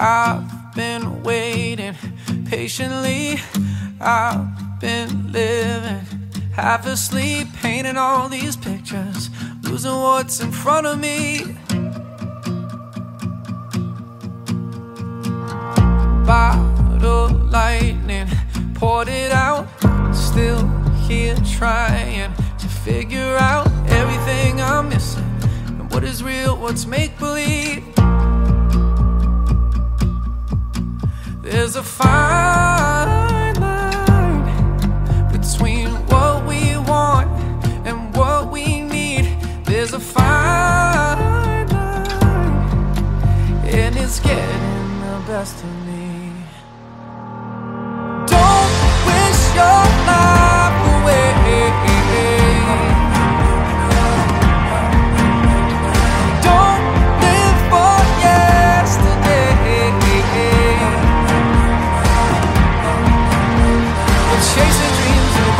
I've been waiting patiently. I've been living half asleep, painting all these pictures, losing what's in front of me. Lightning poured it out, still here trying to figure out everything I'm missing and what is real, what's make believe. There's a fine line between what we want and what we need. There's a fine line, and it's getting the best of me.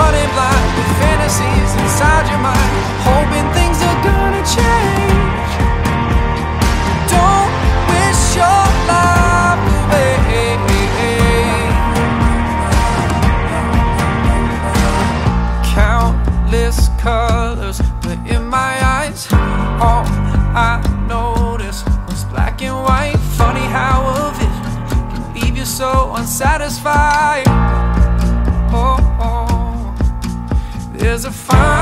Running blind with fantasies inside your mind, hoping things are gonna change. Don't wish your life away. Countless colors in my eyes. All I black and white. Funny how a vision can leave you so unsatisfied. There's a fire.